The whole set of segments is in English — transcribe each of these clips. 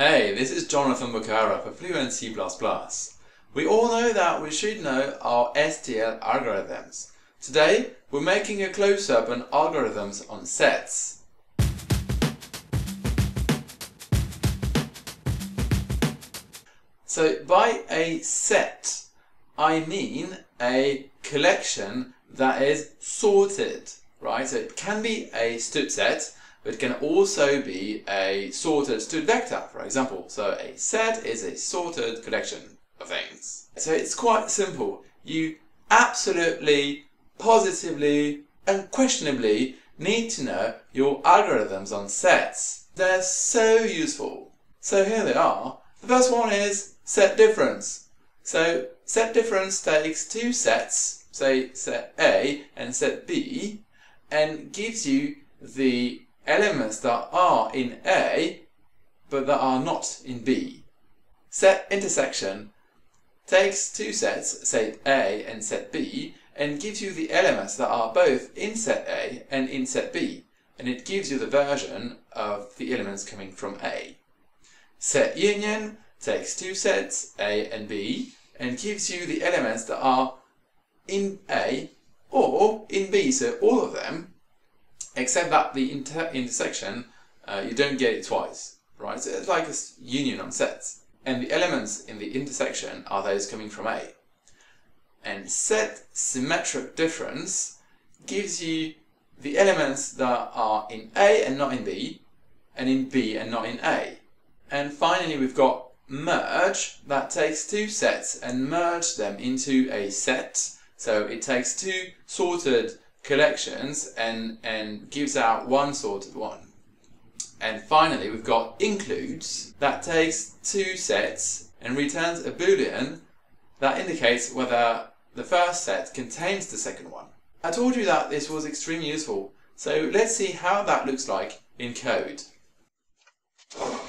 Hey, this is Jonathan Boccara for Fluent C++. We all know that we should know our STL algorithms. Today, we're making a close-up on algorithms on sets. So by a set, I mean a collection that is sorted, right? So it can be a std set, but it can also be a sorted std vector, for example. So a set is a sorted collection of things. So it's quite simple. You absolutely, positively, unquestionably need to know your algorithms on sets. They're so useful. So here they are. The first one is set difference. So set difference takes two sets, say set A and set B, and gives you the elements that are in A but that are not in B. Set intersection takes two sets, set A and set B, and gives you the elements that are both in set A and in set B, and it gives you the version of the elements coming from A. Set union takes two sets, A and B, and gives you the elements that are in A or in B, so all of them, except that the inter intersection, uh, you don't get it twice, right? So it's like a union on sets. And the elements in the intersection are those coming from A. And set symmetric difference gives you the elements that are in A and not in B, and in B and not in A. And finally we've got merge that takes two sets and merge them into a set. So it takes two sorted collections and, and gives out one sorted one. And finally, we've got includes that takes two sets and returns a boolean that indicates whether the first set contains the second one. I told you that this was extremely useful, so let's see how that looks like in code.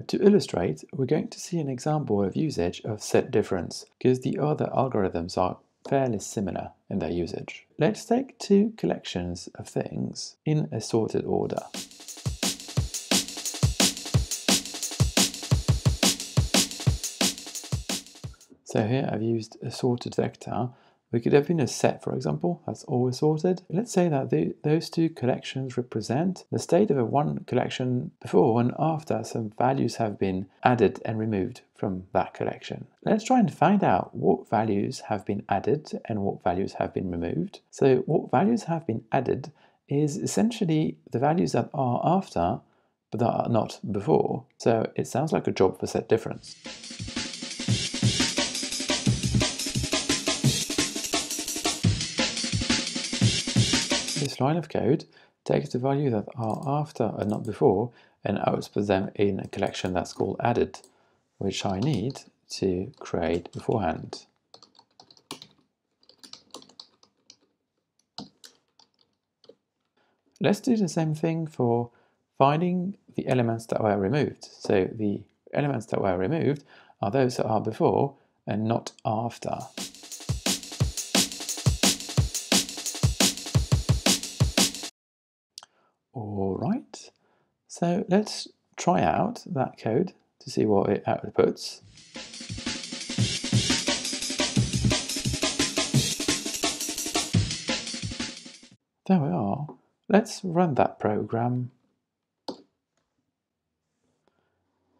To illustrate, we're going to see an example of usage of set difference because the other algorithms are fairly similar in their usage. Let's take two collections of things in a sorted order. So here I've used a sorted vector we could have been a set, for example, that's always sorted. Let's say that the, those two collections represent the state of a one collection before and after some values have been added and removed from that collection. Let's try and find out what values have been added and what values have been removed. So what values have been added is essentially the values that are after but that are not before. So it sounds like a job for set difference. This line of code takes the value that are after and not before and outputs them in a collection that's called added, which I need to create beforehand. Let's do the same thing for finding the elements that were removed. So the elements that were removed are those that are before and not after. All right, so let's try out that code to see what it outputs. There we are. Let's run that program.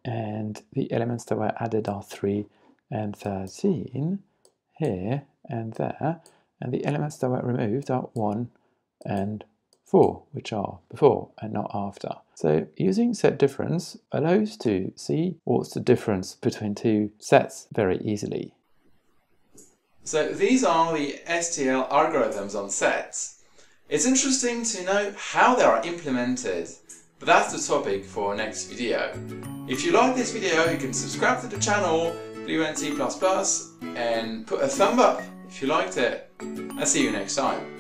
And the elements that were added are 3 and 13 here and there. And the elements that were removed are 1 and 4, which are before and not after. So using set difference allows to see what's the difference between two sets very easily. So these are the STL algorithms on sets. It's interesting to know how they are implemented, but that's the topic for next video. If you like this video, you can subscribe to the channel, Fluent C++, and put a thumb up if you liked it. I'll see you next time.